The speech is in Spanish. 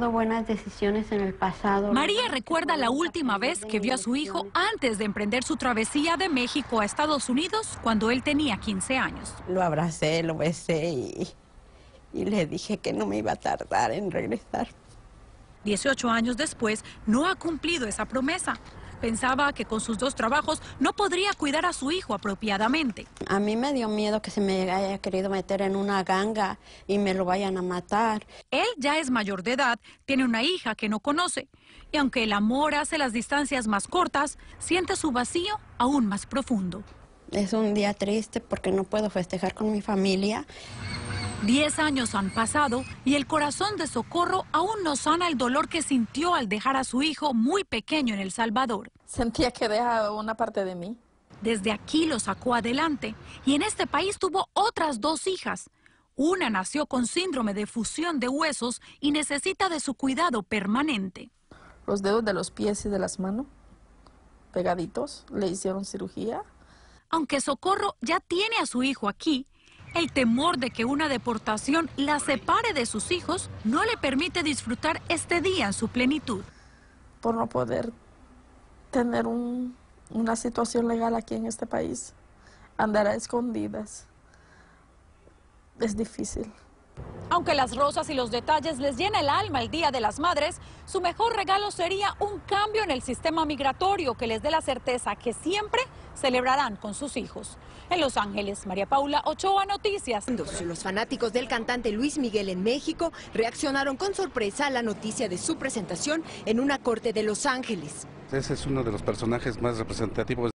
tomado buenas decisiones en el pasado. María recuerda la última vez que vio a su hijo antes de emprender su travesía de México a Estados Unidos cuando él tenía 15 años. Lo abracé, lo besé y, y le dije que no me iba a tardar en regresar. 18 años después, no ha cumplido esa promesa. Pensaba que con sus dos trabajos no podría cuidar a su hijo apropiadamente. A mí me dio miedo que se me haya querido meter en una ganga y me lo vayan a matar. Él ya es mayor de edad, tiene una hija que no conoce. Y aunque el amor hace las distancias más cortas, siente su vacío aún más profundo. Es un día triste porque no puedo festejar con mi familia. Diez años han pasado y el corazón de Socorro aún no sana el dolor que sintió al dejar a su hijo muy pequeño en El Salvador. Sentía que dejaba una parte de mí. Desde aquí lo sacó adelante y en este país tuvo otras dos hijas. Una nació con síndrome de fusión de huesos y necesita de su cuidado permanente. Los dedos de los pies y de las manos pegaditos, le hicieron cirugía. Aunque Socorro ya tiene a su hijo aquí, el temor de que una deportación la separe de sus hijos no le permite disfrutar este día en su plenitud. Por no poder tener un, una situación legal aquí en este país, andar a escondidas, es difícil. Aunque las rosas y los detalles les llena el alma el Día de las Madres, su mejor regalo sería un cambio en el sistema migratorio que les dé la certeza que siempre celebrarán con sus hijos. En Los Ángeles, María Paula Ochoa, Noticias. Los fanáticos del cantante Luis Miguel en México reaccionaron con sorpresa a la noticia de su presentación en una corte de Los Ángeles. Ese es uno de los personajes más representativos